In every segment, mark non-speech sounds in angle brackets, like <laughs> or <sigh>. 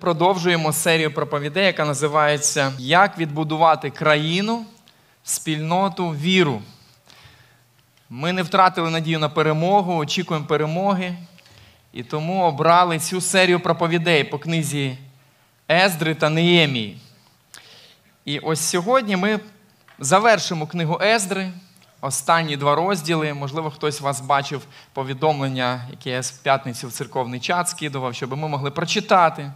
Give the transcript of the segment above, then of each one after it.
Продовжуємо серію проповідей, яка називається Як відбудувати країну, спільноту, віру. Ми не втратили надію на перемогу, очікуємо перемоги. І тому обрали цю серію проповідей по книзі Ездри та Неємії. І ось сьогодні ми завершимо книгу Ездри, останні два розділи. Можливо, хтось з вас бачив повідомлення, яке я в п'ятницю в церковний чат скидував, щоб ми могли прочитати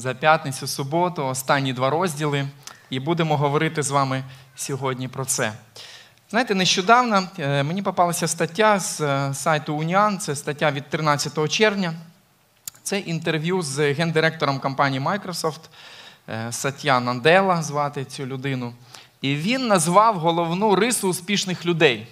за п'ятницю, суботу, останні два розділи, і будемо говорити з вами сьогодні про це. Знаєте, нещодавно е, мені попалася стаття з е, сайту Уніан, це стаття від 13 червня. Це інтерв'ю з гендиректором компанії Microsoft е, Сатя Нандела, звати цю людину. І він назвав головну рису успішних людей.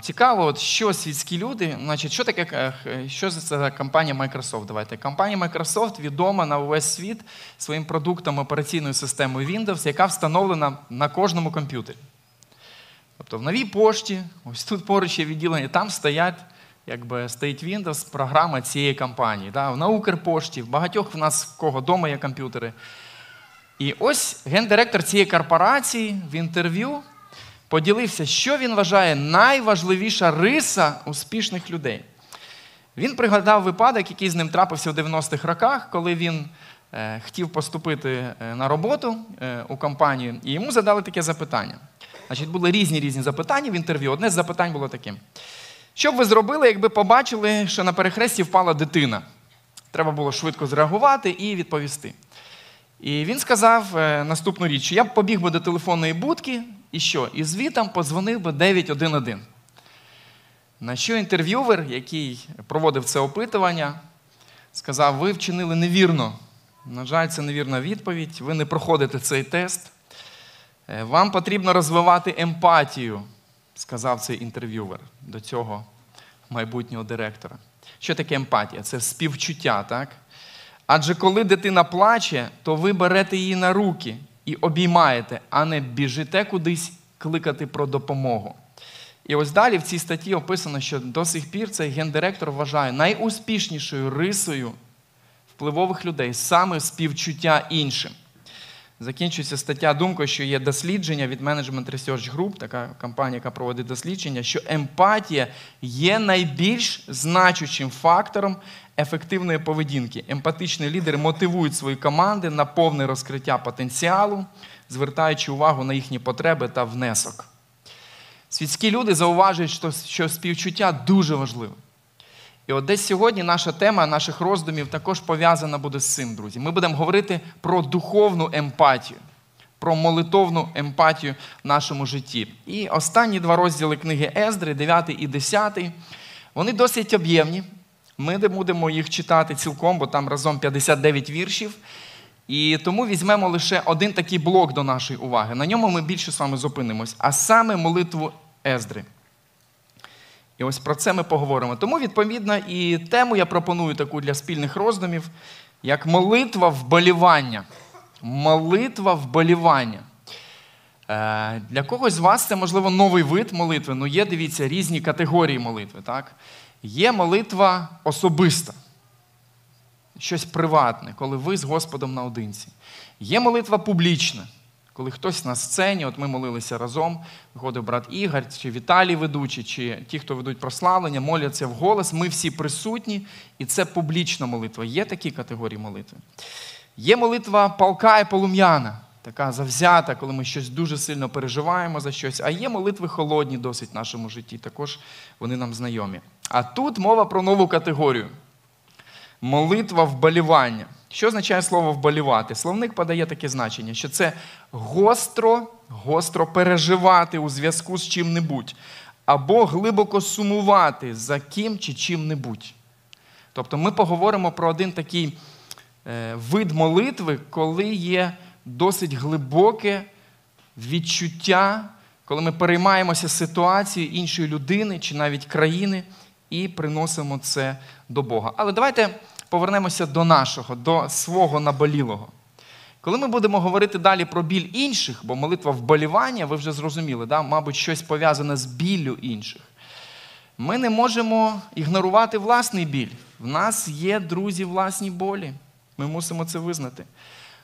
Цікаво, от що світські люди, значить, що таке що це компанія Microsoft? Давайте. Компанія Microsoft відома на увесь світ своїм продуктом операційною системою Windows, яка встановлена на кожному комп'ютері. Тобто в новій пошті, ось тут поруч є відділення, там стоять, якби стоїть Windows, програма цієї компанії. Да? На Укрпошті, в багатьох в нас в кого вдома є комп'ютери. І ось гендиректор цієї корпорації в інтерв'ю поділився, що він вважає найважливіша риса успішних людей. Він пригадав випадок, який з ним трапився в 90-х роках, коли він е, хотів поступити е, на роботу е, у компанію, і йому задали таке запитання. Значить, були різні різні запитання в інтерв'ю. Одне з запитань було таким: що б ви зробили, якби побачили, що на перехресті впала дитина? Треба було швидко зреагувати і відповісти. І він сказав е, наступну річ: я б побіг би до телефонної будки, і що? І звітом подзвонив би 911. На що інтерв'ювер, який проводив це опитування, сказав: ви вчинили невірно. На жаль, це невірна відповідь. Ви не проходите цей тест. Е, вам потрібно розвивати емпатію, сказав цей інтерв'ювер до цього майбутнього директора. Що таке емпатія? Це співчуття, так? Адже коли дитина плаче, то ви берете її на руки і обіймаєте, а не біжите кудись кликати про допомогу. І ось далі в цій статті описано, що до сих пір цей гендиректор вважає найуспішнішою рисою впливових людей саме співчуття іншим. Закінчується стаття думкою, що є дослідження від Management Research Group, така компанія, яка проводить дослідження, що емпатія є найбільш значущим фактором ефективної поведінки. Емпатичні лідери мотивують свої команди на повне розкриття потенціалу, звертаючи увагу на їхні потреби та внесок. Світські люди зауважують, що співчуття дуже важливе. І от десь сьогодні наша тема наших роздумів також пов'язана буде з цим, друзі. Ми будемо говорити про духовну емпатію, про молитовну емпатію в нашому житті. І останні два розділи книги Ездри, 9 і 10, вони досить об'ємні. Ми будемо їх читати цілком, бо там разом 59 віршів. І тому візьмемо лише один такий блок до нашої уваги. На ньому ми більше з вами зупинимось, а саме молитву Ездри. І ось про це ми поговоримо. Тому, відповідно, і тему я пропоную таку для спільних роздумів, як молитва вболівання. Молитва вболівання. Е, для когось з вас це, можливо, новий вид молитви. Ну, є, дивіться, різні категорії молитви. Так? Є молитва особиста, щось приватне, коли ви з Господом наодинці. Є молитва публічна коли хтось на сцені, от ми молилися разом, виходив брат Ігор, чи Віталій ведучий, чи ті, хто ведуть прославлення, моляться в голос, ми всі присутні, і це публічна молитва. Є такі категорії молитви. Є молитва палка і полум'яна, така завзята, коли ми щось дуже сильно переживаємо за щось, а є молитви холодні досить в нашому житті, також вони нам знайомі. А тут мова про нову категорію. Молитва вболівання. Що означає слово вболівати? Словник подає таке значення, що це гостро, гостро переживати у зв'язку з чим-небудь, або глибоко сумувати за ким чи чим-небудь. Тобто ми поговоримо про один такий е, вид молитви, коли є досить глибоке відчуття, коли ми переймаємося ситуацією іншої людини чи навіть країни і приносимо це до Бога. Але давайте повернемося до нашого, до свого наболілого. Коли ми будемо говорити далі про біль інших, бо молитва вболівання, ви вже зрозуміли, да? мабуть, щось пов'язане з біллю інших. Ми не можемо ігнорувати власний біль. В нас є, друзі, власні болі. Ми мусимо це визнати.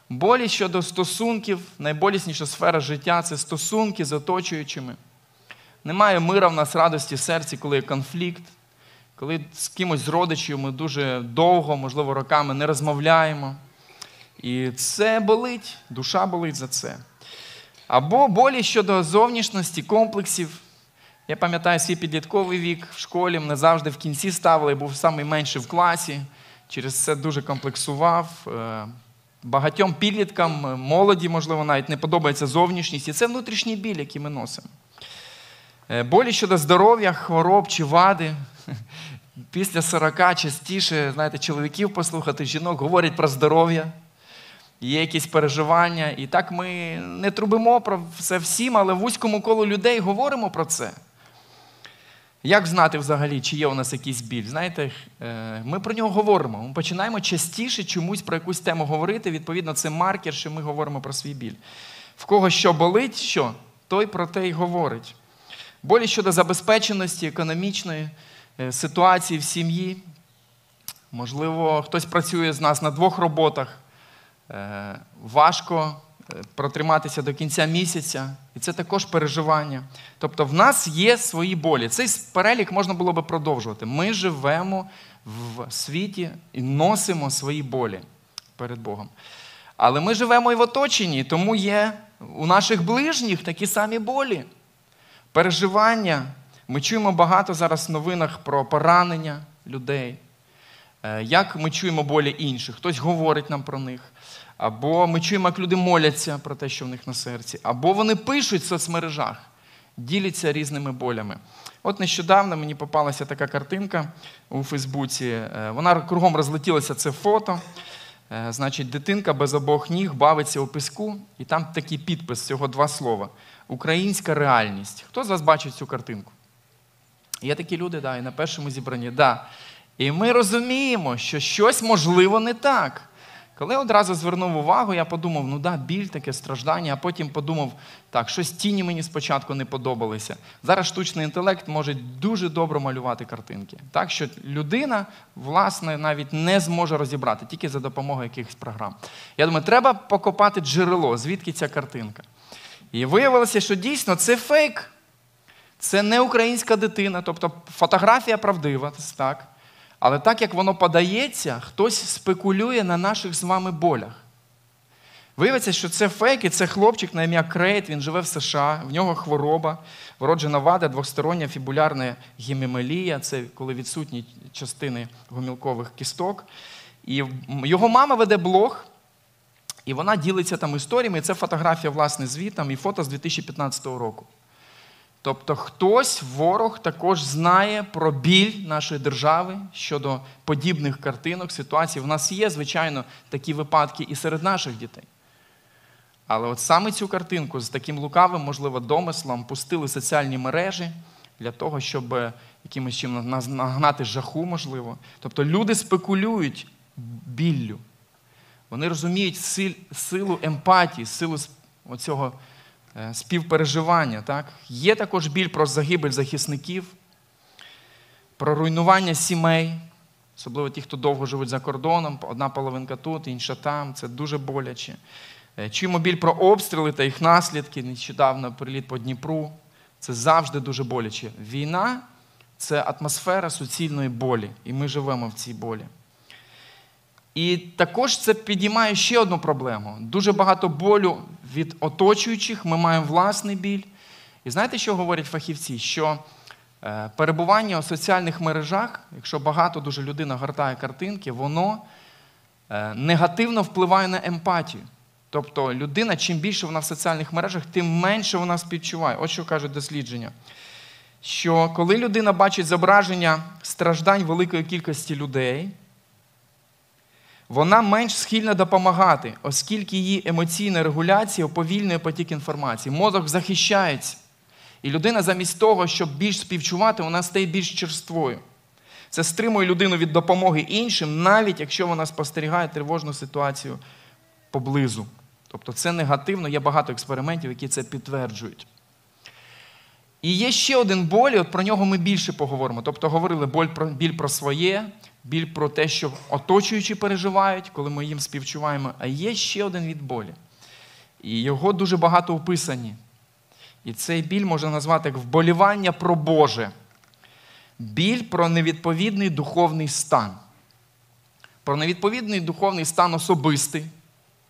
Болі щодо стосунків, найболісніша сфера життя це стосунки з оточуючими. Немає мира в нас радості в серці, коли є конфлікт, коли з кимось з родичів ми дуже довго, можливо, роками не розмовляємо. І це болить, душа болить за це. Або болі щодо зовнішності, комплексів. Я пам'ятаю свій підлітковий вік в школі, мене завжди в кінці ставили, я був найменший в класі, через це дуже комплексував. Е, багатьом підліткам, молоді, можливо, навіть не подобається зовнішність. І це внутрішній біль, який ми носимо. Е, болі щодо здоров'я, хвороб чи вади. Після 40 частіше, знаєте, чоловіків послухати, жінок говорять про здоров'я, є якісь переживання. І так ми не трубимо про це всім, але в вузькому колу людей говоримо про це. Як знати взагалі, чи є у нас якийсь біль? Знаєте, е, ми про нього говоримо. Ми починаємо частіше чомусь про якусь тему говорити. Відповідно, це маркер, що ми говоримо про свій біль. В кого що болить, що, той про те й говорить. Болі щодо забезпеченості, економічної ситуації в сім'ї. Можливо, хтось працює з нас на двох роботах. Е, важко Е, протриматися до кінця місяця, і це також переживання. Тобто, в нас є свої болі. Цей перелік можна було би продовжувати. Ми живемо в світі і носимо свої болі перед Богом. Але ми живемо і в оточенні, тому є у наших ближніх такі самі болі, переживання. Ми чуємо багато зараз в новинах про поранення людей. Е, як ми чуємо болі інших? Хтось говорить нам про них. Або ми чуємо, як люди моляться про те, що в них на серці, або вони пишуть в соцмережах, діляться різними болями. От нещодавно мені попалася така картинка у Фейсбуці. Е, вона кругом розлетілася це фото. Е, значить, дитинка без обох ніг бавиться у піску, і там такий підпис, всього два слова. Українська реальність. Хто з вас бачить цю картинку? Є такі люди, да, і на першому зібранні. Да. І ми розуміємо, що щось можливо не так. Коли одразу звернув увагу, я подумав, ну да, біль таке страждання, а потім подумав, так, щось тіні мені спочатку не подобалися. Зараз штучний інтелект може дуже добре малювати картинки. Так що людина, власне, навіть не зможе розібрати, тільки за допомогою якихось програм. Я думаю, треба покопати джерело, звідки ця картинка. І виявилося, що дійсно це фейк. Це не українська дитина, тобто фотографія правдива. так. Але так як воно подається, хтось спекулює на наших з вами болях. Виявиться, що це фейк, і це хлопчик на ім'я Крейт, він живе в США, в нього хвороба, вроджена вада, двостороння фібулярна гемімелія, це коли відсутні частини гомілкових кісток. І його мама веде блог, і вона ділиться там історіями. І це фотографія, власне, звітом і фото з 2015 року. Тобто хтось, ворог, також знає про біль нашої держави щодо подібних картинок, ситуацій. В нас є, звичайно, такі випадки і серед наших дітей. Але от саме цю картинку з таким лукавим, можливо, домислом пустили соціальні мережі для того, щоб якимось чим нагнати жаху, можливо. Тобто люди спекулюють біллю. Вони розуміють силу емпатії, силу оцього. Е, співпереживання. Так? Є також біль про загибель захисників, про руйнування сімей, особливо ті, хто довго живуть за кордоном, одна половинка тут, інша там. Це дуже боляче. Е, чуємо біль про обстріли та їх наслідки. Нещодавно приліт по Дніпру. Це завжди дуже боляче. Війна це атмосфера суцільної болі, і ми живемо в цій болі. І також це підіймає ще одну проблему. Дуже багато болю від оточуючих, ми маємо власний біль. І знаєте, що говорять фахівці? Що е, перебування у соціальних мережах, якщо багато дуже людина гортає картинки, воно е, негативно впливає на емпатію. Тобто людина, чим більше вона в соціальних мережах, тим менше вона співчуває. От що кажуть дослідження. Що коли людина бачить зображення страждань великої кількості людей, вона менш схильна допомагати, оскільки її емоційна регуляція уповільнює потік інформації. Мозок захищається. І людина замість того, щоб більш співчувати, вона стає більш черствою. Це стримує людину від допомоги іншим, навіть якщо вона спостерігає тривожну ситуацію поблизу. Тобто це негативно, є багато експериментів, які це підтверджують. І є ще один боль, от про нього ми більше поговоримо. Тобто говорили боль про, біль про своє, біль про те, що оточуючі переживають, коли ми їм співчуваємо. А є ще один від болі. І його дуже багато описані. І цей біль можна назвати як вболівання про Боже. Біль про невідповідний духовний стан. Про невідповідний духовний стан особистий,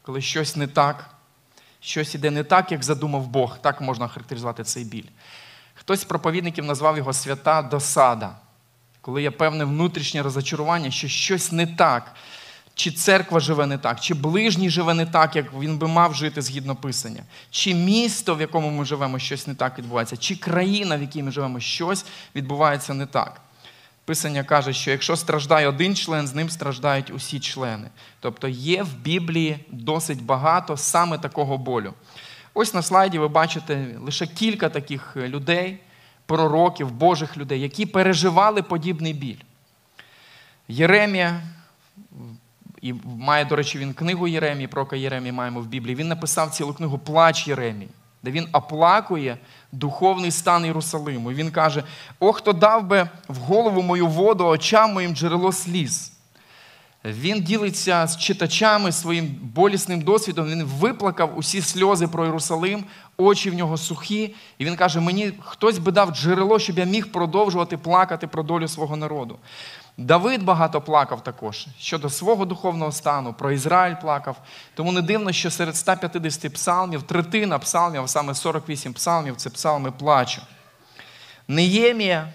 коли щось не так, щось іде не так, як задумав Бог. Так можна характеризувати цей біль. Хтось з проповідників назвав його свята досада, коли є певне внутрішнє розочарування, що щось не так, чи церква живе не так, чи ближній живе не так, як він би мав жити згідно писання, чи місто, в якому ми живемо, щось не так відбувається, чи країна, в якій ми живемо, щось відбувається не так. Писання каже, що якщо страждає один член, з ним страждають усі члени. Тобто є в Біблії досить багато саме такого болю. Ось на слайді ви бачите лише кілька таких людей, пророків, Божих людей, які переживали подібний біль. Єремія, і має, до речі, він книгу Єремії, прока Єремії маємо в Біблії. Він написав цілу книгу Плач Єремії, де він оплакує духовний стан Єрусалиму. І він каже: О, хто дав би в голову мою воду, очам моїм джерело сліз. Він ділиться з читачами своїм болісним досвідом. Він виплакав усі сльози про Єрусалим, очі в нього сухі. І він каже: Мені хтось би дав джерело, щоб я міг продовжувати плакати про долю свого народу. Давид багато плакав також щодо свого духовного стану, про Ізраїль плакав. Тому не дивно, що серед 150 псалмів третина псалмів, а саме 48 псалмів це псалми плачу. Неємія,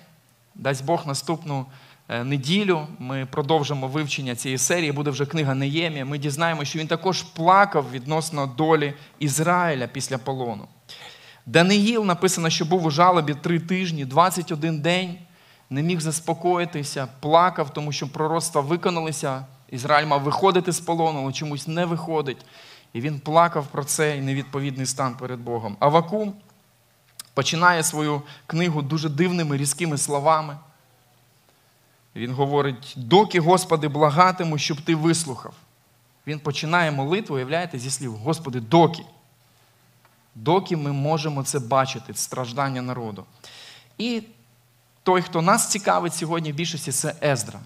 дасть Бог наступну неділю. Ми продовжимо вивчення цієї серії. Буде вже книга Неємія. Ми дізнаємося, що він також плакав відносно долі Ізраїля після полону. Даниїл написано, що був у жалобі три тижні, 21 день не міг заспокоїтися, плакав, тому що пророцтва виконалися. Ізраїль мав виходити з полону, але чомусь не виходить. І він плакав про цей невідповідний стан перед Богом. Авакум починає свою книгу дуже дивними різкими словами. Він говорить: доки, Господи, благатиму, щоб ти вислухав. Він починає молитву, уявляєте, зі слів, Господи, доки. Доки ми можемо це бачити, страждання народу. І той, хто нас цікавить сьогодні в більшості, це Ездра.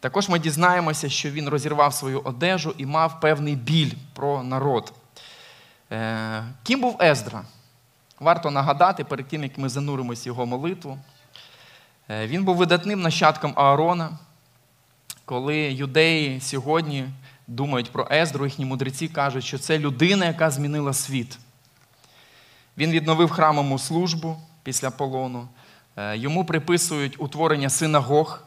Також ми дізнаємося, що він розірвав свою одежу і мав певний біль про народ. Е, ким був Ездра? Варто нагадати, перед тим, як ми зануримося його молитву. Е, він був видатним нащадком Аарона. Коли юдеї сьогодні думають про Ездру, їхні мудреці кажуть, що це людина, яка змінила світ. Він відновив храмову службу після полону. Е, йому приписують утворення синагог.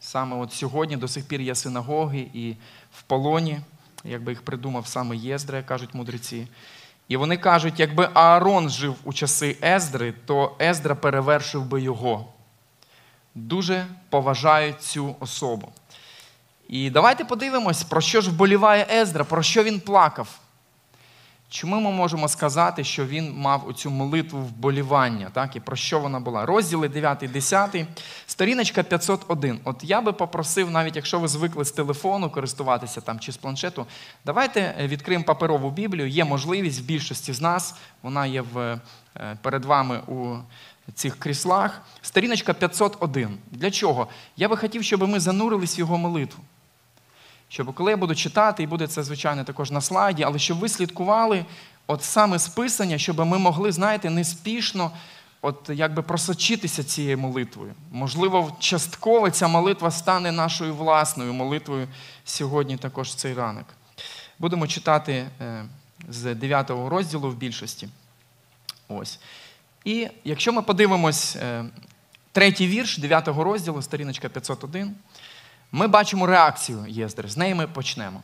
Саме от сьогодні до сих пір є синагоги і в полоні, якби їх придумав саме Єздра, як кажуть мудреці. І вони кажуть, якби Аарон жив у часи Ездри, то Ездра перевершив би його. Дуже поважають цю особу. І давайте подивимось, про що ж вболіває Ездра, про що він плакав. Чому ми можемо сказати, що він мав оцю молитву вболівання? Так? І про що вона була? Розділи 9, 10, сторіночка 501. От я би попросив, навіть якщо ви звикли з телефону користуватися там чи з планшету, давайте е, відкриємо паперову Біблію. Є можливість в більшості з нас, вона є в, е, перед вами у цих кріслах. Сторіночка 501. Для чого? Я би хотів, щоб ми занурились в його молитву щоб коли я буду читати, і буде це, звичайно, також на слайді, але щоб ви слідкували от саме списання, щоб ми могли, знаєте, неспішно от якби просочитися цією молитвою. Можливо, частково ця молитва стане нашою власною молитвою сьогодні також цей ранок. Будемо читати е, з 9 розділу в більшості. Ось. І якщо ми подивимось е, третій вірш 9 розділу, сторіночка 501. Ми бачимо реакцію Єздри, з неї ми почнемо.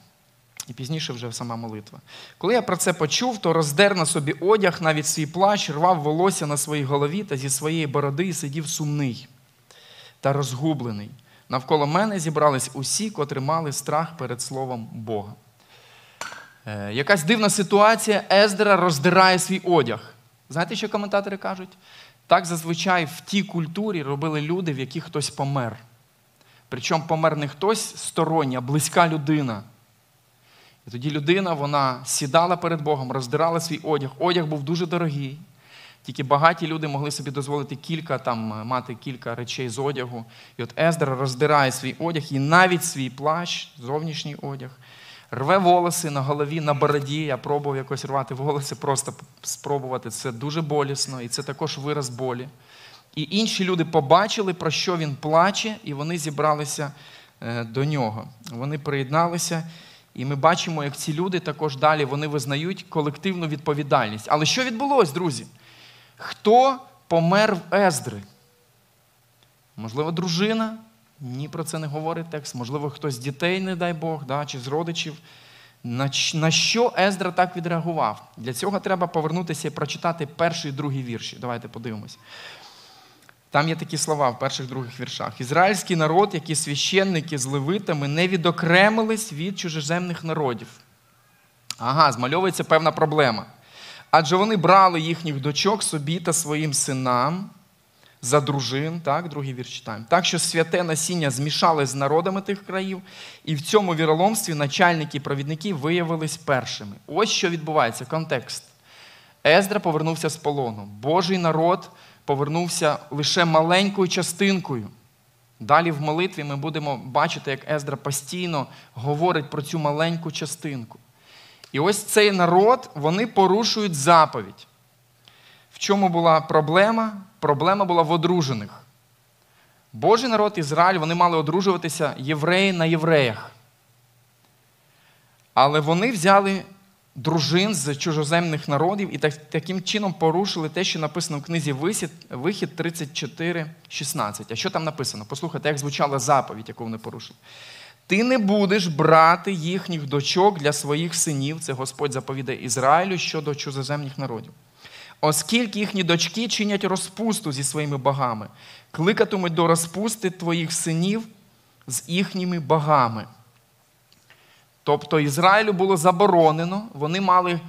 І пізніше вже сама молитва. Коли я про це почув, то роздер на собі одяг, навіть свій плащ, рвав волосся на своїй голові та зі своєї бороди сидів сумний та розгублений. Навколо мене зібрались усі, котрі мали страх перед словом Бога. Е, якась дивна ситуація, Ездра роздирає свій одяг. Знаєте, що коментатори кажуть? Так зазвичай в тій культурі робили люди, в яких хтось помер. Причому помер не хтось сторонній, а близька людина. І тоді людина вона сідала перед Богом, роздирала свій одяг. Одяг був дуже дорогий. Тільки багаті люди могли собі дозволити кілька там мати кілька речей з одягу. І от Ездра роздирає свій одяг і навіть свій плащ, зовнішній одяг, рве волоси на голові, на бороді. Я пробував якось рвати волоси, просто спробувати. Це дуже болісно, і це також вираз болі. І інші люди побачили, про що він плаче, і вони зібралися е, до нього. Вони приєдналися. І ми бачимо, як ці люди також далі вони визнають колективну відповідальність. Але що відбулося, друзі? Хто помер в Ездри? Можливо, дружина? Ні, про це не говорить текст. Можливо, хтось з дітей, не дай Бог, да, чи з родичів. На що Ездра так відреагував? Для цього треба повернутися і прочитати перший і другий вірші. Давайте подивимось. Там є такі слова в перших других віршах. Ізраїльський народ, які священники з левитами, не відокремились від чужеземних народів. Ага, змальовується певна проблема. Адже вони брали їхніх дочок собі та своїм синам за дружин, так, другий вірш читаємо. Так що святе насіння змішали з народами тих країв, і в цьому віроломстві начальники і провідники виявились першими. Ось що відбувається, контекст. Ездра повернувся з полону. Божий народ повернувся лише маленькою частинкою. Далі в молитві ми будемо бачити, як Ездра постійно говорить про цю маленьку частинку. І ось цей народ, вони порушують заповідь. В чому була проблема? Проблема була в одружених. Божий народ Ізраїль, вони мали одружуватися євреї на євреях. Але вони взяли дружин з чужоземних народів і таким чином порушили те, що написано в книзі Вихід 34, 16. А що там написано? Послухайте, як звучала заповідь, яку вони порушили. Ти не будеш брати їхніх дочок для своїх синів, це Господь заповідає Ізраїлю щодо чужоземних народів. Оскільки їхні дочки чинять розпусту зі своїми богами, кликатимуть до розпусти твоїх синів з їхніми богами. Тобто Ізраїлю було заборонено, вони мали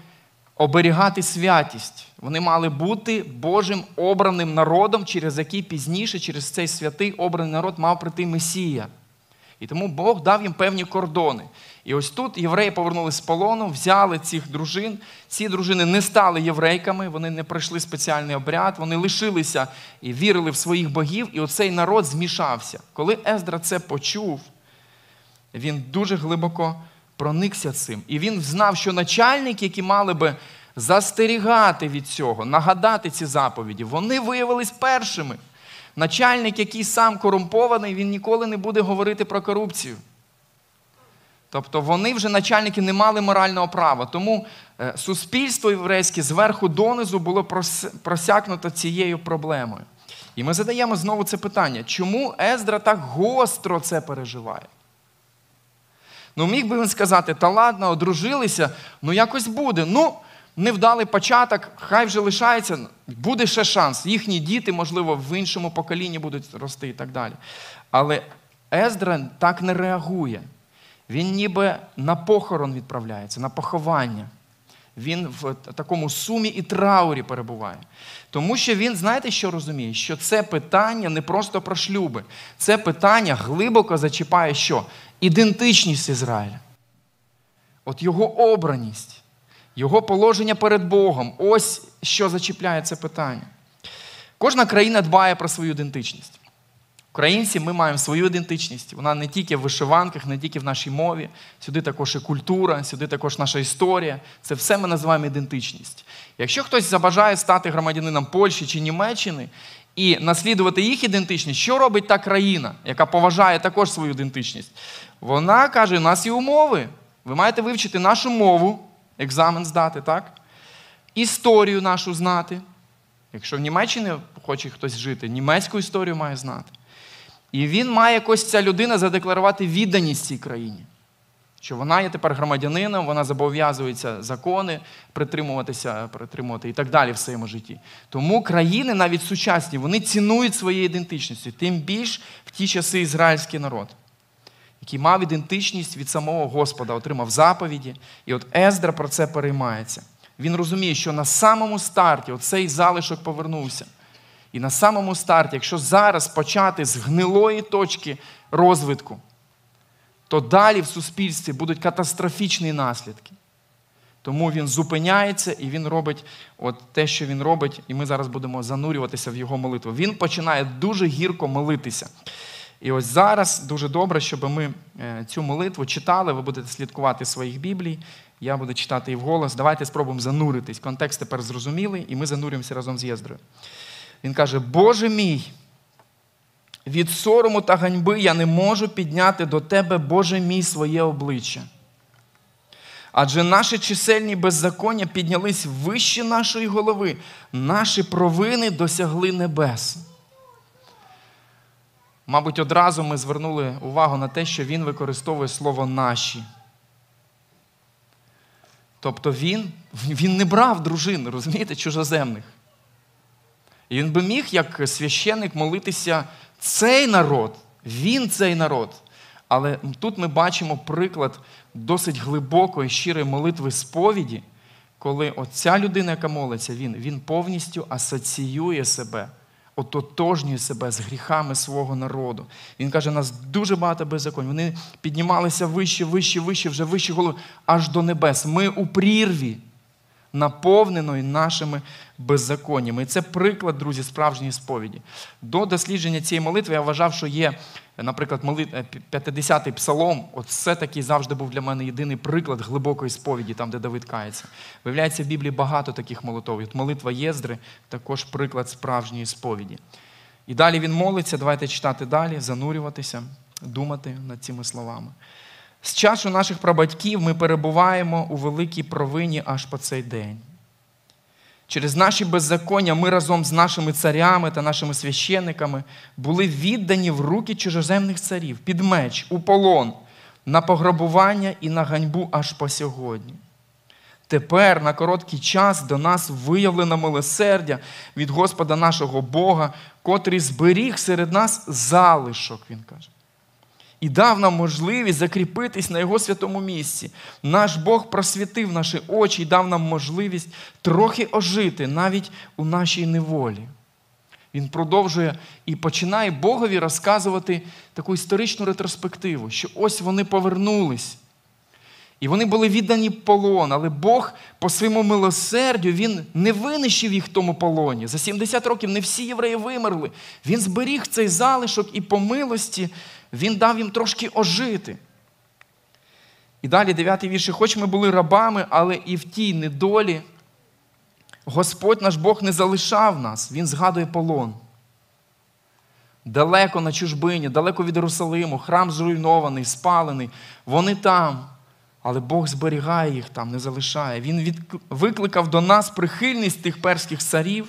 оберігати святість, вони мали бути Божим обраним народом, через який пізніше, через цей святий обраний народ мав прийти Месія. І тому Бог дав їм певні кордони. І ось тут євреї повернулися з полону, взяли цих дружин. Ці дружини не стали єврейками, вони не пройшли спеціальний обряд, вони лишилися і вірили в своїх богів, і оцей народ змішався. Коли Ездра це почув, він дуже глибоко проникся цим. І він знав, що начальники, які мали би застерігати від цього, нагадати ці заповіді, вони виявились першими. Начальник, який сам корумпований, він ніколи не буде говорити про корупцію. Тобто вони вже начальники не мали морального права. Тому е, суспільство єврейське зверху донизу було просякнуто цією проблемою. І ми задаємо знову це питання, чому Ездра так гостро це переживає? Ну, міг би він сказати, та ладно, одружилися, ну якось буде. Ну, невдалий початок, хай вже лишається, буде ще шанс. Їхні діти, можливо, в іншому поколінні будуть рости і так далі. Але Ездра так не реагує. Він ніби на похорон відправляється, на поховання. Він в такому сумі і траурі перебуває. Тому що він, знаєте, що розуміє? Що це питання не просто про шлюби. Це питання глибоко зачіпає що? Ідентичність Ізраїля. От його обраність, його положення перед Богом. Ось що зачіпляє це питання. Кожна країна дбає про свою ідентичність. Українці ми маємо свою ідентичність. Вона не тільки в вишиванках, не тільки в нашій мові. Сюди також і культура, сюди також наша історія. Це все ми називаємо ідентичність. Якщо хтось забажає стати громадянином Польщі чи Німеччини і наслідувати їх ідентичність, що робить та країна, яка поважає також свою ідентичність? Вона каже: у нас є умови. Ви маєте вивчити нашу мову, екзамен здати, так? Історію нашу знати. Якщо в Німеччині хоче хтось жити, німецьку історію має знати. І він має якось ця людина задекларувати відданість цій країні. Що вона є тепер громадянином, вона зобов'язується закони притримуватися, притримувати і так далі в своєму житті. Тому країни, навіть сучасні, вони цінують своєї ідентичності, тим більш в ті часи ізраїльський народ, який мав ідентичність від самого Господа, отримав заповіді. І от Ездра про це переймається. Він розуміє, що на самому старті оцей залишок повернувся. І на самому старті, якщо зараз почати з гнилої точки розвитку, то далі в суспільстві будуть катастрофічні наслідки. Тому він зупиняється і він робить от те, що він робить, і ми зараз будемо занурюватися в його молитву. Він починає дуже гірко молитися. І ось зараз дуже добре, щоб ми е, цю молитву читали. Ви будете слідкувати своїх біблій. Я буду читати і вголос. Давайте спробуємо зануритись. Контекст тепер зрозумілий, і ми занурюємося разом з Єздрою. Він каже: Боже мій, від сорому та ганьби я не можу підняти до Тебе, Боже мій, своє обличчя. Адже наші чисельні беззаконня піднялись вище нашої голови, наші провини досягли небес. Мабуть, одразу ми звернули увагу на те, що він використовує слово наші. Тобто він він не брав дружин, розумієте, чужоземних. І він би міг, як священник, молитися цей народ, він цей народ. Але тут ми бачимо приклад досить глибокої, щирої молитви сповіді, коли оця людина, яка молиться, він, він повністю асоціює себе ототожнює себе з гріхами свого народу. Він каже, нас дуже багато беззаконь. Вони піднімалися вище, вище, вище, вже вище голови, аж до небес. Ми у прірві, наповненої нашими беззаконнями. І це приклад, друзі, справжньої сповіді. До дослідження цієї молитви я вважав, що є наприклад, 50-й е, псалом, от все-таки завжди був для мене єдиний приклад глибокої сповіді, там, де Давид кається. Виявляється, в Біблії багато таких молитов. От Молитва Єздри також приклад справжньої сповіді. І далі він молиться, давайте читати далі, занурюватися, думати над цими словами. З часу наших прабатьків ми перебуваємо у великій провині аж по цей день. Через наші беззаконня ми разом з нашими царями та нашими священниками були віддані в руки чужоземних царів під меч, у полон, на пограбування і на ганьбу аж по сьогодні. Тепер на короткий час до нас виявлено милосердя від Господа нашого Бога, котрий зберіг серед нас залишок, він каже і дав нам можливість закріпитись на Його святому місці. Наш Бог просвітив наші очі і дав нам можливість трохи ожити навіть у нашій неволі. Він продовжує і починає Богові розказувати таку історичну ретроспективу, що ось вони повернулись. І вони були віддані полон, але Бог по своєму милосердю Він не винищив їх в тому полоні. За 70 років не всі євреї вимерли. Він зберіг цей залишок і по милості він дав їм трошки ожити. І далі дев'ятий вірш. Хоч ми були рабами, але і в тій недолі Господь наш Бог не залишав нас, Він згадує полон. Далеко на чужбині, далеко від Єрусалиму, храм зруйнований, спалений. Вони там. Але Бог зберігає їх там, не залишає. Він викликав до нас прихильність тих перських царів,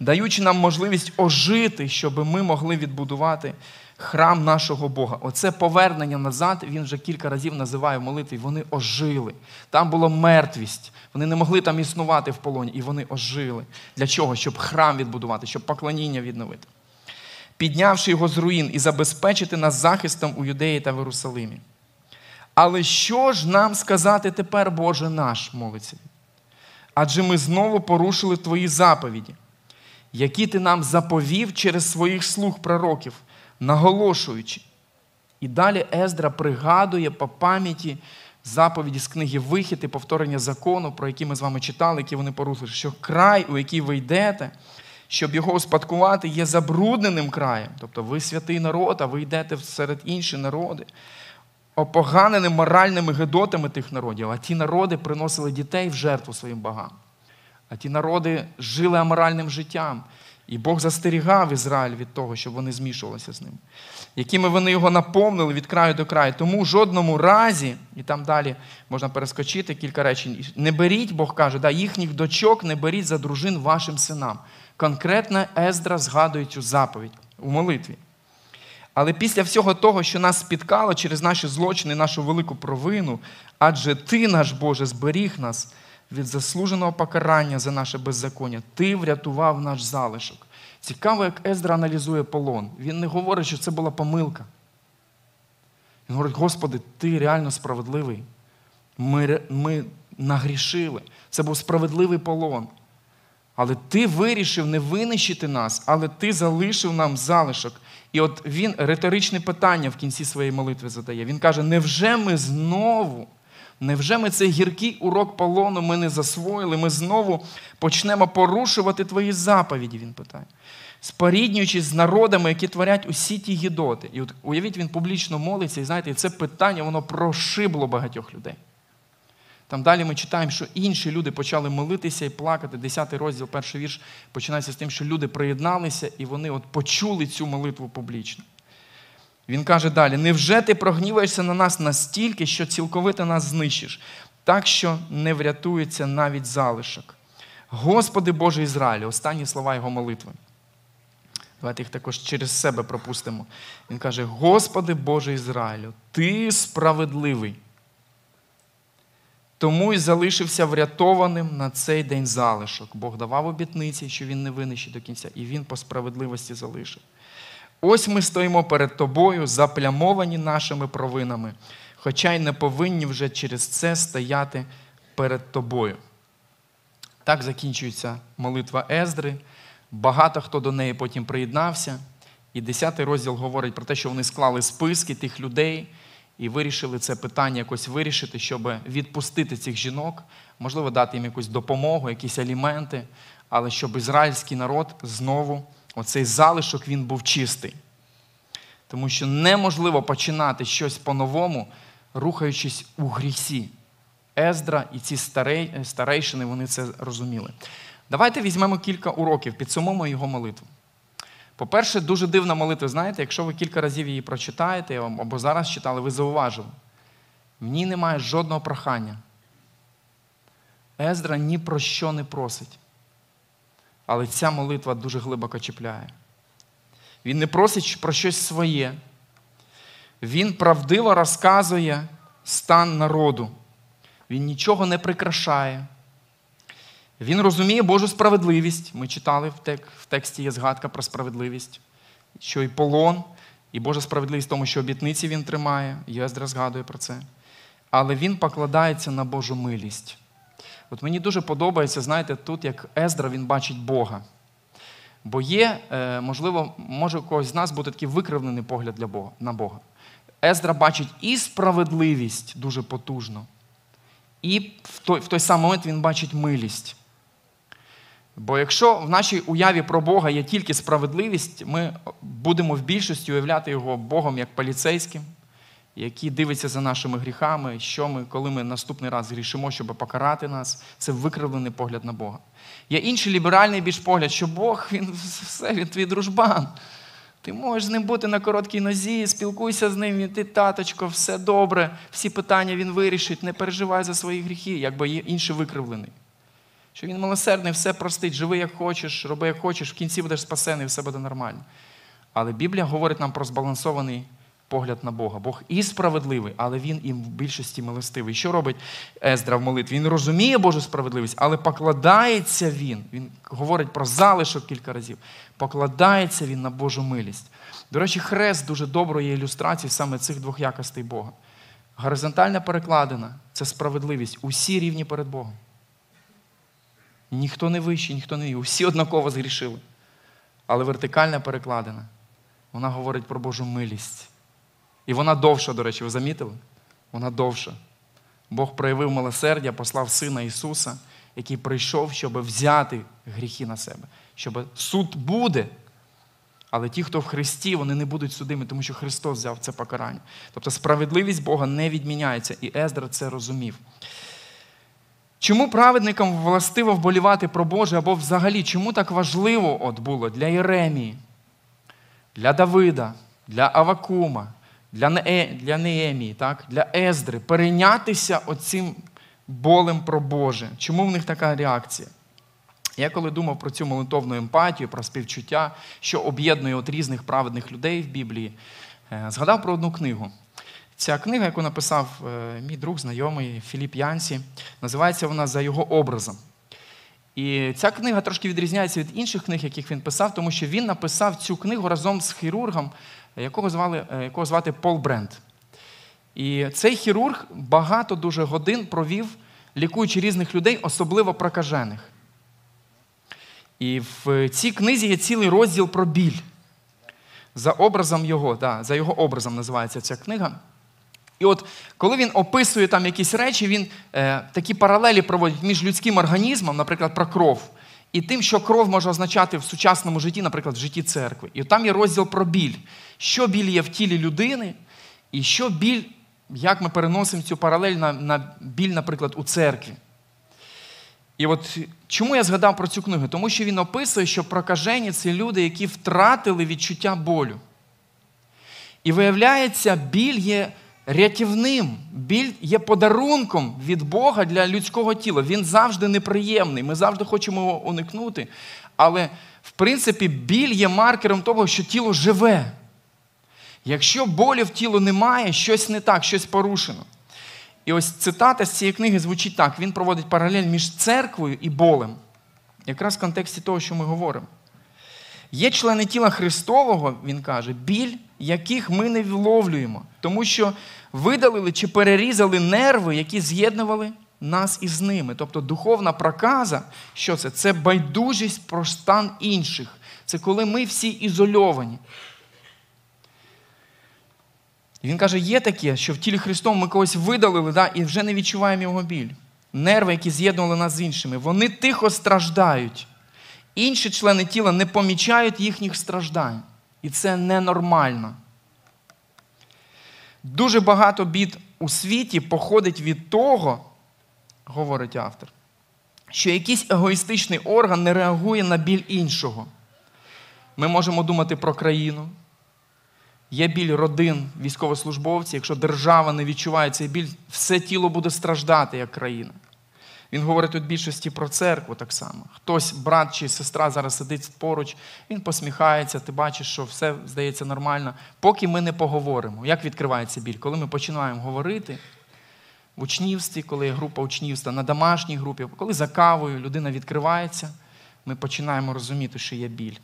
даючи нам можливість ожити, щоб ми могли відбудувати храм нашого Бога. Оце повернення назад, він вже кілька разів називає в молитві. Вони ожили. Там була мертвість. Вони не могли там існувати в полоні, і вони ожили. Для чого? Щоб храм відбудувати, щоб поклоніння відновити. Піднявши його з руїн і забезпечити нас захистом у Юдеї та в Єрусалимі. Але що ж нам сказати тепер, Боже наш, молиться? Адже ми знову порушили Твої заповіді, які ти нам заповів через своїх слуг пророків наголошуючи. І далі Ездра пригадує по пам'яті заповіді з книги Вихід і повторення закону, про які ми з вами читали, які вони порушили, що край, у який ви йдете, щоб його успадкувати, є забрудненим краєм. Тобто ви святий народ, а ви йдете серед інші народи, опоганеним моральними гедотами тих народів. А ті народи приносили дітей в жертву своїм богам. А ті народи жили аморальним життям. І Бог застерігав Ізраїль від того, щоб вони змішувалися з ним. Якими вони його наповнили від краю до краю. Тому в жодному разі, і там далі можна перескочити кілька речень, не беріть, Бог каже, да, їхніх дочок не беріть за дружин вашим синам. Конкретно Ездра згадує цю заповідь у молитві. Але після всього того, що нас спіткало через наші злочини, нашу велику провину, адже ти, наш Боже, зберіг нас від заслуженого покарання за наше беззаконня. Ти врятував наш залишок. Цікаво, як Ездра аналізує полон. Він не говорить, що це була помилка. Він говорить, Господи, ти реально справедливий. Ми ми нагрішили. Це був справедливий полон. Але ти вирішив не винищити нас, але ти залишив нам залишок. І от він риторичне питання в кінці своєї молитви задає. Він каже: невже ми знову Невже ми цей гіркий урок полону ми не засвоїли? Ми знову почнемо порушувати твої заповіді, він питає. Споріднюючись з народами, які творять усі ті гідоти. І от уявіть, він публічно молиться, і знаєте, це питання воно прошибло багатьох людей. Там далі ми читаємо, що інші люди почали молитися і плакати. Десятий розділ, перший вірш починається з тим, що люди приєдналися і вони от почули цю молитву публічно. Він каже далі: невже ти прогніваєшся на нас настільки, що цілковито нас знищиш, так що не врятується навіть залишок? Господи Боже Ізраїлю, останні слова його молитви. Давайте їх також через себе пропустимо. Він каже: Господи Боже Ізраїлю, Ти справедливий. Тому й залишився врятованим на цей день залишок. Бог давав обітниці, що він не винищить до кінця, і він по справедливості залишив. Ось ми стоїмо перед тобою, заплямовані нашими провинами, хоча й не повинні вже через це стояти перед тобою. Так закінчується молитва Ездри. Багато хто до неї потім приєднався. І 10 розділ говорить про те, що вони склали списки тих людей і вирішили це питання якось вирішити, щоб відпустити цих жінок, можливо, дати їм якусь допомогу, якісь аліменти, але щоб ізраїльський народ знову, оцей залишок він був чистий. Тому що неможливо починати щось по-новому, рухаючись у грісі. Ездра і ці старейшини вони це розуміли. Давайте візьмемо кілька уроків, підсумуємо його молитву. По-перше, дуже дивна молитва, знаєте, якщо ви кілька разів її прочитаєте або зараз читали, ви зауважили. В ній немає жодного прохання. Ездра ні про що не просить. Але ця молитва дуже глибоко чіпляє. Він не просить про щось своє. Він правдиво розказує стан народу. Він нічого не прикрашає. Він розуміє Божу справедливість. Ми читали в тексті є згадка про справедливість, що і полон, і Божа справедливість в тому, що обітниці він тримає, Єздра згадує про це. Але він покладається на Божу милість. От мені дуже подобається, знаєте, тут, як Ездра, він бачить Бога. Бо є, е, можливо, може у когось з нас бути такий викривлений погляд для Бога, на Бога. Ездра бачить і справедливість дуже потужно, і в той, в той самий момент він бачить милість. Бо якщо в нашій уяві про Бога є тільки справедливість, ми будемо в більшості уявляти його Богом як поліцейським, який дивиться за нашими гріхами, що ми, коли ми наступний раз грішимо, щоб покарати нас, це викривлений погляд на Бога. Є інший ліберальний більш погляд, що Бог, він <laughs> все, він твій дружбан. Ти можеш з ним бути на короткій нозі, спілкуйся з ним, він ти, таточко, все добре, всі питання він вирішить, не переживай за свої гріхи, якби інший викривлений що він милосердний, все простить, живи як хочеш, роби як хочеш, в кінці будеш спасений, все буде нормально. Але Біблія говорить нам про збалансований погляд на Бога. Бог і справедливий, але Він і в більшості милостивий. Що робить Ездра в молитві? Він розуміє Божу справедливість, але покладається він. Він говорить про залишок кілька разів. Покладається він на Божу милість. До речі, хрест дуже доброї ілюстрації саме цих двох якостей Бога. Горизонтальна перекладина це справедливість. Усі рівні перед Богом. Ніхто не вищий, ніхто не Всі однаково згрішили. Але вертикальна перекладина, вона говорить про Божу милість. І вона довша, до речі, ви замітили? Вона довша. Бог проявив милосердя, послав Сина Ісуса, який прийшов, щоб взяти гріхи на себе. Щоб суд буде. Але ті, хто в Христі, вони не будуть судими, тому що Христос взяв це покарання. Тобто справедливість Бога не відміняється. І Ездра це розумів. Чому праведникам властиво вболівати про Боже або взагалі, чому так важливо от було для Єремії, для Давида, для Авакума, для для Неемії, так? для Ездри перейнятися оцим болем про Боже? Чому в них така реакція? Я коли думав про цю молитовну емпатію, про співчуття, що об'єднує от різних праведних людей в Біблії, е, згадав про одну книгу. Ця книга, яку написав е, мій друг, знайомий Філіп Янсі, називається вона За його образом. І ця книга трошки відрізняється від інших книг, яких він писав, тому що він написав цю книгу разом з хірургом, якого звали, е, якого звати Пол Брент. І цей хірург багато дуже годин провів, лікуючи різних людей, особливо прокажених. І в цій книзі є цілий розділ про біль. За образом його, да, за його образом називається ця книга. І от коли він описує там якісь речі, він е, такі паралелі проводить між людським організмом, наприклад, про кров, і тим, що кров може означати в сучасному житті, наприклад, в житті церкви. І там є розділ про біль. Що біль є в тілі людини, і що біль, як ми переносимо цю паралель на, на біль, наприклад, у церкві. І от чому я згадав про цю книгу? Тому що він описує, що прокажені це люди, які втратили відчуття болю. І виявляється, біль є рятівним, біль є подарунком від Бога для людського тіла. Він завжди неприємний. Ми завжди хочемо його уникнути. Але, в принципі, біль є маркером того, що тіло живе. Якщо болі в тілу немає, щось не так, щось порушено. І ось цитата з цієї книги звучить так: він проводить паралель між церквою і болем. Якраз в контексті того, що ми говоримо. Є члени тіла Христового, він каже, біль, яких ми не вловлюємо, тому що видалили чи перерізали нерви, які з'єднували нас із ними. Тобто духовна проказа, що це? Це байдужість про стан інших. Це коли ми всі ізольовані. Він каже, є таке, що в тілі Христом ми когось видалили да, і вже не відчуваємо його біль. Нерви, які з'єднували нас з іншими, вони тихо страждають. Інші члени тіла не помічають їхніх страждань. І це ненормально. Дуже багато бід у світі походить від того, говорить автор, що якийсь егоїстичний орган не реагує на біль іншого. Ми можемо думати про країну. Є біль родин, військовослужбовців. Якщо держава не відчуває цей біль, все тіло буде страждати як країна. Він говорить тут більшості про церкву так само. Хтось, брат чи сестра, зараз сидить поруч, він посміхається, ти бачиш, що все здається нормально. Поки ми не поговоримо. Як відкривається біль? Коли ми починаємо говорити в учнівстві, коли є група учнівства, на домашній групі, коли за кавою людина відкривається, ми починаємо розуміти, що є біль.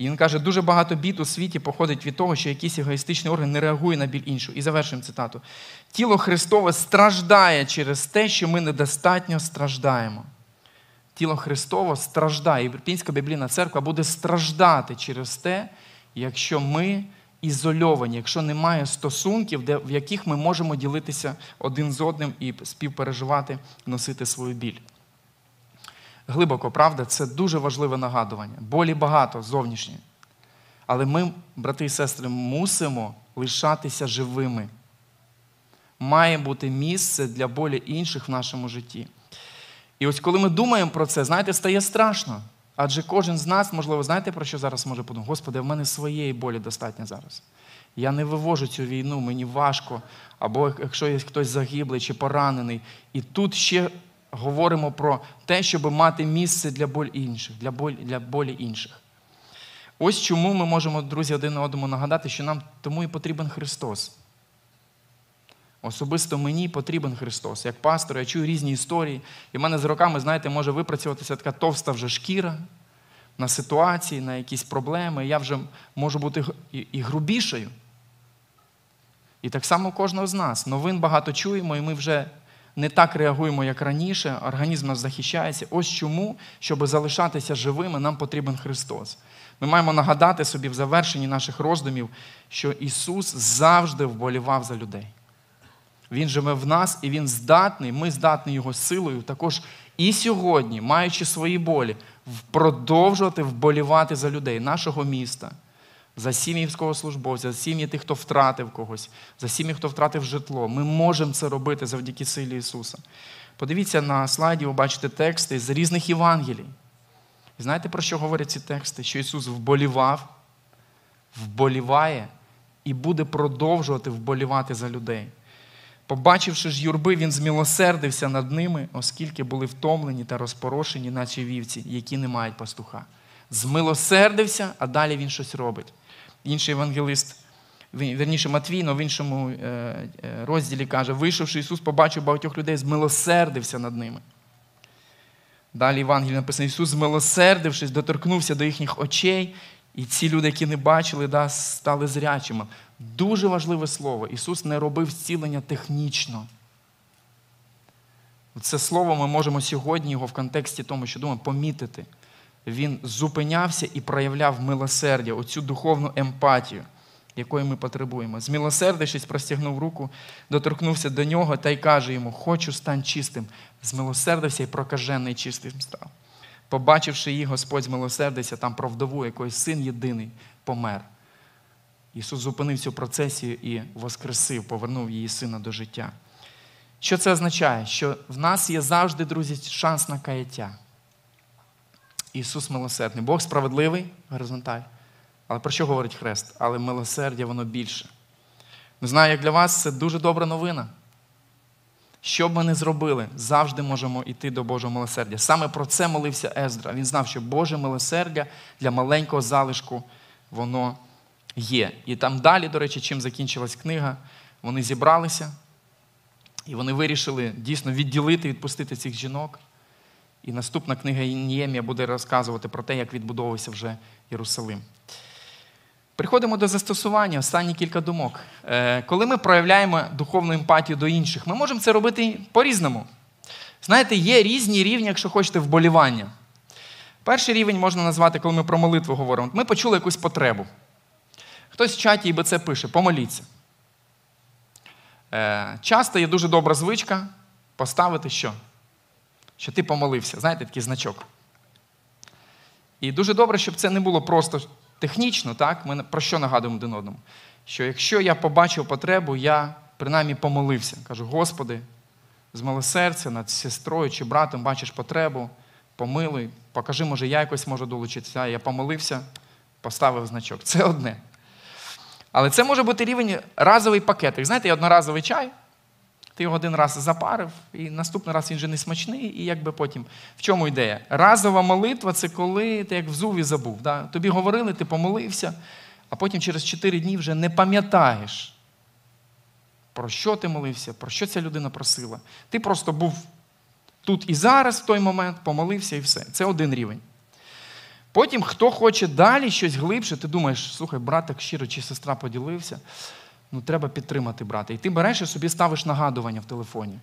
І він каже, дуже багато бід у світі походить від того, що якийсь егоїстичний орган не реагує на біль іншого. І завершуємо цитату. Тіло Христове страждає через те, що ми недостатньо страждаємо. Тіло Христово страждає. Європейська біблійна церква буде страждати через те, якщо ми ізольовані, якщо немає стосунків, в яких ми можемо ділитися один з одним і співпереживати, носити свою біль глибоко, правда, це дуже важливе нагадування. Болі багато зовнішні. Але ми, брати і сестри, мусимо лишатися живими. Має бути місце для болі інших в нашому житті. І ось коли ми думаємо про це, знаєте, стає страшно. Адже кожен з нас, можливо, знаєте, про що зараз може подумати? Господи, в мене своєї болі достатньо зараз. Я не вивожу цю війну, мені важко. Або якщо є хтось загиблий чи поранений. І тут ще говоримо про те, щоб мати місце для болі інших, для болі, для болі інших. Ось чому ми можемо, друзі, один одному нагадати, що нам тому і потрібен Христос. Особисто мені потрібен Христос. Як пастор, я чую різні історії. І в мене з роками, знаєте, може випрацюватися така товста вже шкіра на ситуації, на якісь проблеми. Я вже можу бути і грубішою. І так само кожного з нас. Новин багато чуємо, і ми вже не так реагуємо, як раніше, організм нас захищається. Ось чому, щоб залишатися живими, нам потрібен Христос. Ми маємо нагадати собі в завершенні наших роздумів, що Ісус завжди вболівав за людей. Він живе в нас і Він здатний, ми здатні Його силою, також і сьогодні, маючи свої болі, продовжувати вболівати за людей нашого міста за сім'ї військовослужбовця, за сім'ї тих, хто втратив когось, за сім'ї, хто втратив житло. Ми можемо це робити завдяки силі Ісуса. Подивіться на слайді, ви бачите тексти з різних Євангелій. І знаєте, про що говорять ці тексти? Що Ісус вболівав, вболіває і буде продовжувати вболівати за людей. Побачивши ж юрби, він змілосердився над ними, оскільки були втомлені та розпорошені, наче вівці, які не мають пастуха. Змилосердився, а далі він щось робить. Інший евангелист, верніше Матвій, але в іншому е, е, розділі каже, вийшовши Ісус, побачив багатьох людей, змилосердився над ними. Далі Євангелії написано, Ісус, змилосердившись, доторкнувся до їхніх очей, і ці люди, які не бачили, да, стали зрячими. Дуже важливе слово. Ісус не робив зцілення технічно. Це слово ми можемо сьогодні його в контексті тому, що думаємо, помітити він зупинявся і проявляв милосердя, оцю духовну емпатію, якої ми потребуємо. Змилосердившись, простягнув руку, доторкнувся до нього та й каже йому: Хочу стань чистим. Змилосердився і прокажений чистим став. Побачивши її, Господь змилосердився там про вдову, якої син єдиний помер. Ісус зупинив цю процесію і воскресив, повернув її сина до життя. Що це означає? Що в нас є завжди, друзі, шанс на каяття. Ісус милосердний. Бог справедливий, горизонталь. Але про що говорить Хрест? Але милосердя воно більше. Не знаю, як для вас це дуже добра новина. Що б ми не зробили, завжди можемо йти до Божого милосердя. Саме про це молився Ездра. Він знав, що Боже милосердя для маленького залишку воно є. І там далі, до речі, чим закінчилась книга, вони зібралися і вони вирішили дійсно відділити, відпустити цих жінок. І наступна книга Ніємія буде розказувати про те, як відбудовувався вже Єрусалим. Приходимо до застосування останні кілька думок. Е, коли ми проявляємо духовну емпатію до інших, ми можемо це робити по-різному. Знаєте, є різні рівні, якщо хочете, вболівання. Перший рівень можна назвати, коли ми про молитву говоримо. Ми почули якусь потребу. Хтось в чаті ІБЦ пише, помоліться. Е, часто є дуже добра звичка поставити що? Що ти помолився. Знаєте, такий значок. І дуже добре, щоб це не було просто технічно, так? Ми про що нагадуємо один одному? Що якщо я побачив потребу, я принаймні помолився. Кажу, Господи, з милосердя над сестрою чи братом бачиш потребу, помилуй, покажи, може, я якось можу долучитися. Я помолився, поставив значок. Це одне. Але це може бути рівень разовий пакетик. Знаєте, є одноразовий чай, ти його один раз запарив, і наступний раз він вже не смачний, і якби потім. В чому ідея? Разова молитва це коли ти як в зуві забув. Да? Тобі говорили, ти помолився, а потім через 4 дні вже не пам'ятаєш, про що ти молився, про що ця людина просила. Ти просто був тут і зараз, в той момент, помолився і все. Це один рівень. Потім, хто хоче далі щось глибше, ти думаєш, слухай, брат щиро чи сестра поділився, ну треба підтримати брата. І ти береш і собі ставиш нагадування в телефоні.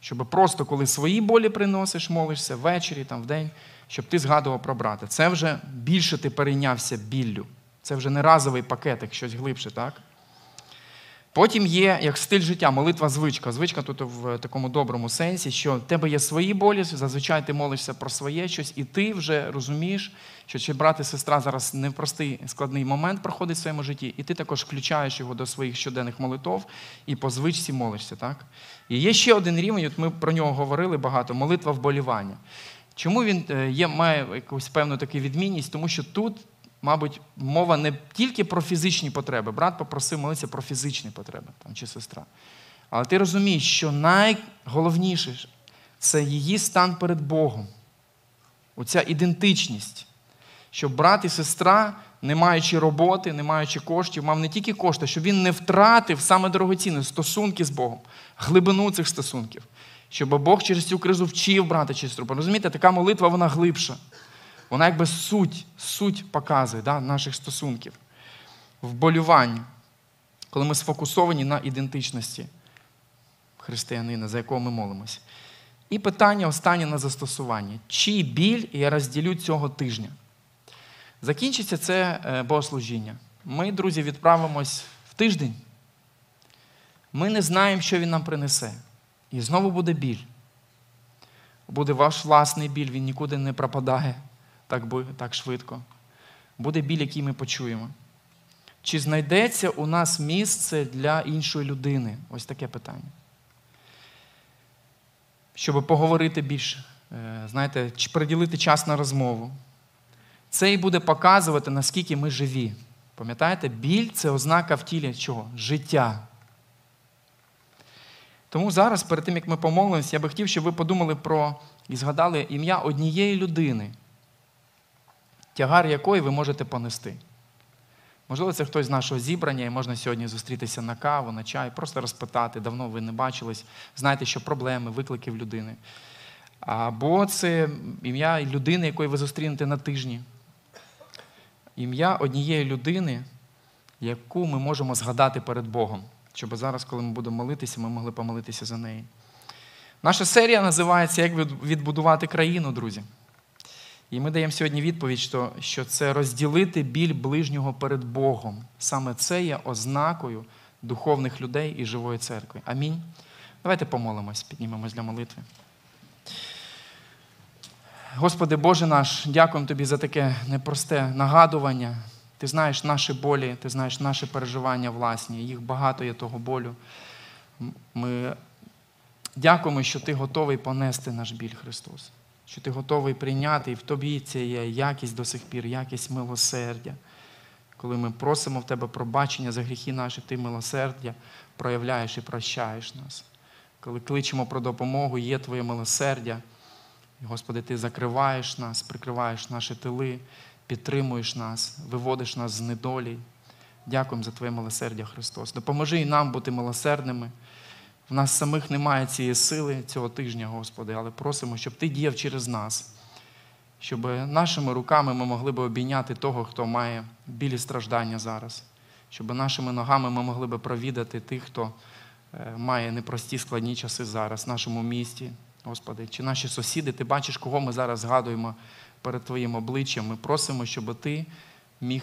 Щоб просто, коли свої болі приносиш, молишся ввечері, там, вдень, щоб ти згадував про брата. Це вже більше ти перейнявся біллю. Це вже не разовий пакетик, щось глибше, так? Потім є як стиль життя, молитва звичка. Звичка тут в такому доброму сенсі, що в тебе є свої болі, зазвичай ти молишся про своє щось, і ти вже розумієш, що чи брат і сестра зараз непростий складний момент проходить в своєму житті, і ти також включаєш його до своїх щоденних молитов і по звичці молишся. так? І є ще один рівень, от ми про нього говорили багато молитва вболівання. Чому він е, є, має якусь певну таку відмінність? Тому що тут мабуть, мова не тільки про фізичні потреби. Брат попросив молитися про фізичні потреби там, чи сестра. Але ти розумієш, що найголовніше це її стан перед Богом. Оця ідентичність. Щоб брат і сестра, не маючи роботи, не маючи коштів, мав не тільки кошти, щоб він не втратив саме дорогоцінне стосунки з Богом, глибину цих стосунків. Щоб Бог через цю кризу вчив брата чи сестру. Розумієте, така молитва, вона глибша. Вона якби суть суть показує да, наших стосунків. Вболювання, коли ми сфокусовані на ідентичності християнина, за якого ми молимося. І питання останнє на застосування. Чий біль я розділю цього тижня? Закінчиться це е, богослужіння. Ми, друзі, відправимось в тиждень. Ми не знаємо, що він нам принесе. І знову буде біль. Буде ваш власний біль, він нікуди не пропадає так так швидко. Буде біль, який ми почуємо. Чи знайдеться у нас місце для іншої людини? Ось таке питання. Щоб поговорити більше, е, знаєте, чи приділити час на розмову. Це і буде показувати, наскільки ми живі. Пам'ятаєте, біль це ознака в тілі чого? Життя. Тому зараз, перед тим, як ми помолимося, я би хотів, щоб ви подумали про і згадали ім'я однієї людини тягар якої ви можете понести. Можливо, це хтось з нашого зібрання, і можна сьогодні зустрітися на каву, на чай, просто розпитати, давно ви не бачились, знаєте, що проблеми, виклики в людини. Або це ім'я людини, якої ви зустрінете на тижні. Ім'я однієї людини, яку ми можемо згадати перед Богом. Щоб зараз, коли ми будемо молитися, ми могли помолитися за неї. Наша серія називається Як відбудувати країну, друзі. І ми даємо сьогодні відповідь, що, це розділити біль ближнього перед Богом. Саме це є ознакою духовних людей і живої церкви. Амінь. Давайте помолимось, піднімемось для молитви. Господи Боже наш, дякуємо Тобі за таке непросте нагадування. Ти знаєш наші болі, ти знаєш наші переживання власні. Їх багато є того болю. Ми дякуємо, що Ти готовий понести наш біль, Христос. Що ти готовий прийняти, і в тобі це є якість до сих пір, якість милосердя. Коли ми просимо в тебе пробачення за гріхи наші, ти милосердя проявляєш і прощаєш нас. Коли кличемо про допомогу, є Твоє милосердя. Господи, Ти закриваєш нас, прикриваєш наші тили, підтримуєш нас, виводиш нас з недолі. Дякуємо за Твоє милосердя, Христос. Допоможи і нам бути милосердними. В нас самих немає цієї сили цього тижня, Господи, але просимо, щоб Ти діяв через нас, щоб нашими руками ми могли б обійняти того, хто має білі страждання зараз, щоб нашими ногами ми могли б провідати тих, хто е, має непрості складні часи зараз в нашому місті, Господи, чи наші сусіди, ти бачиш, кого ми зараз згадуємо перед Твоїм обличчям. Ми просимо, щоб Ти міг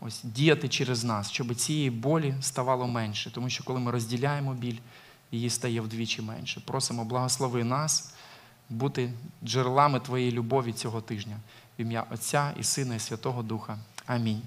ось діяти через нас, щоб цієї болі ставало менше. Тому що коли ми розділяємо біль, її стає вдвічі менше. Просимо, благослови нас бути джерелами Твоєї любові цього тижня. В ім'я Отця і Сина, і Святого Духа. Амінь.